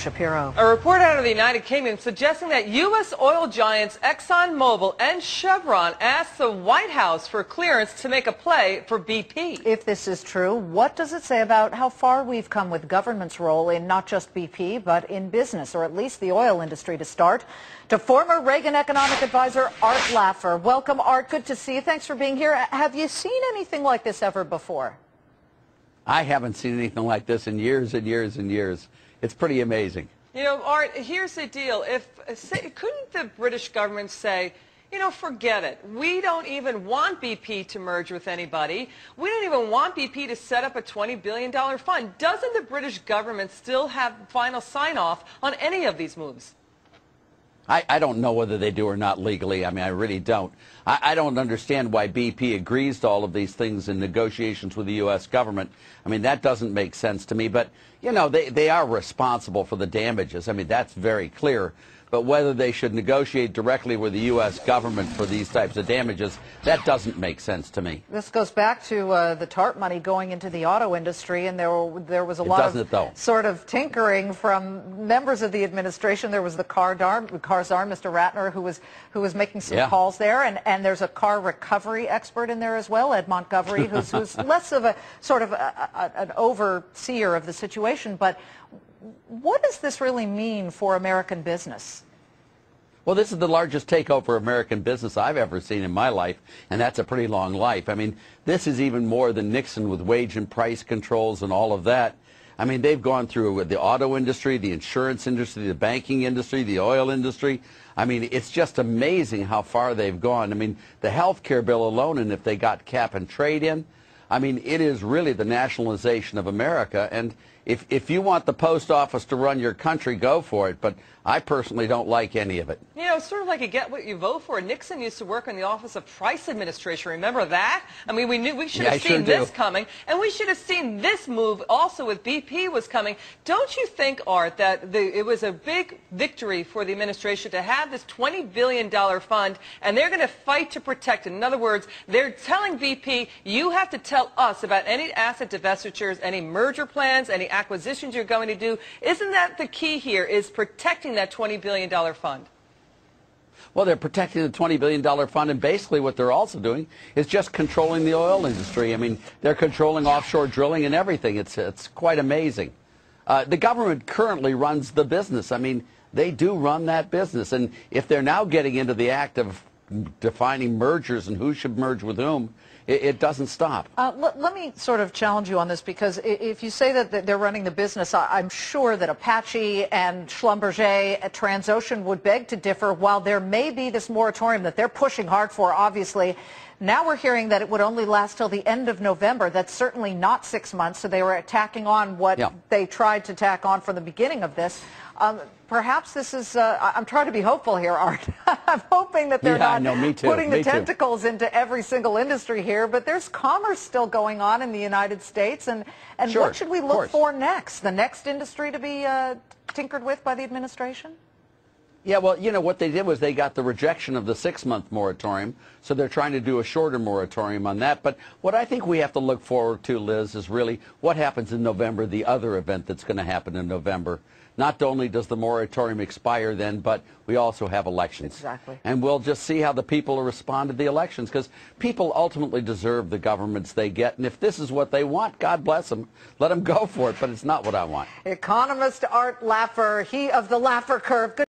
Shapiro. A report out of the United Kingdom suggesting that U.S. oil giants ExxonMobil and Chevron asked the White House for clearance to make a play for BP. If this is true, what does it say about how far we've come with government's role in not just BP, but in business, or at least the oil industry to start? To former Reagan economic advisor Art Laffer. Welcome, Art. Good to see you. Thanks for being here. Have you seen anything like this ever before? I haven't seen anything like this in years and years and years. It's pretty amazing. You know, Art, here's the deal. If say, Couldn't the British government say, you know, forget it. We don't even want BP to merge with anybody. We don't even want BP to set up a $20 billion fund. Doesn't the British government still have final sign-off on any of these moves? I, I, don't know whether they do or not legally. I mean, I really don't. I, I, don't understand why BP agrees to all of these things in negotiations with the U.S. government. I mean, that doesn't make sense to me. But, you know, they, they are responsible for the damages. I mean, that's very clear but whether they should negotiate directly with the U.S. government for these types of damages, that doesn't make sense to me. This goes back to uh, the TARP money going into the auto industry, and there, there was a lot of sort of tinkering from members of the administration. There was the car, dar, car czar, Mr. Rattner, who was, who was making some yeah. calls there, and, and there's a car recovery expert in there as well, Ed Montgomery, who's, who's less of a sort of a, a, an overseer of the situation. But what does this really mean for American business? Well, this is the largest takeover of American business I've ever seen in my life, and that's a pretty long life. I mean, this is even more than Nixon with wage and price controls and all of that. I mean, they've gone through with the auto industry, the insurance industry, the banking industry, the oil industry. I mean, it's just amazing how far they've gone. I mean, the health care bill alone, and if they got cap and trade in, I mean, it is really the nationalization of America. And if, if you want the post office to run your country, go for it. But I personally don't like any of it. You know, it's sort of like you get what you vote for. Nixon used to work in the Office of Price Administration. Remember that? I mean, we knew we should have seen sure this coming, and we should have seen this move also with BP was coming. Don't you think, Art, that the, it was a big victory for the administration to have this $20 billion fund, and they're going to fight to protect it? In other words, they're telling BP, you have to tell us about any asset divestitures, any merger plans, any acquisitions you're going to do. Isn't that the key here, is protecting that $20 billion fund? Well, they're protecting the $20 billion fund, and basically what they're also doing is just controlling the oil industry. I mean, they're controlling offshore drilling and everything. It's, it's quite amazing. Uh, the government currently runs the business. I mean, they do run that business. And if they're now getting into the act of defining mergers and who should merge with whom, it, it doesn't stop. Uh, let me sort of challenge you on this because if you say that they're running the business, I'm sure that Apache and Schlumberger, at Transocean would beg to differ. While there may be this moratorium that they're pushing hard for, obviously, now we're hearing that it would only last till the end of November. That's certainly not six months. So they were tacking on what yeah. they tried to tack on from the beginning of this. Um, perhaps this is, uh, I'm trying to be hopeful here, Art. I'm hoping that they're yeah, not no, putting me the tentacles too. into every single industry here, but there's commerce still going on in the United States. And, and sure, what should we look for next? The next industry to be uh, tinkered with by the administration? Yeah, well, you know, what they did was they got the rejection of the six-month moratorium, so they're trying to do a shorter moratorium on that. But what I think we have to look forward to, Liz, is really what happens in November, the other event that's going to happen in November. Not only does the moratorium expire then, but we also have elections. Exactly. And we'll just see how the people respond to the elections, because people ultimately deserve the governments they get. And if this is what they want, God bless them. Let them go for it, but it's not what I want. Economist Art Laffer, he of the Laffer curve. Good